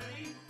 Ready?